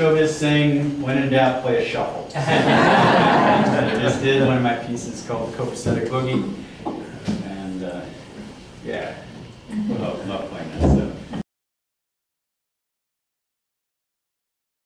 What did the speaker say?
showbiz saying, when in doubt, play a shuffle. I just did one of my pieces called Copacetic Boogie. And uh, yeah.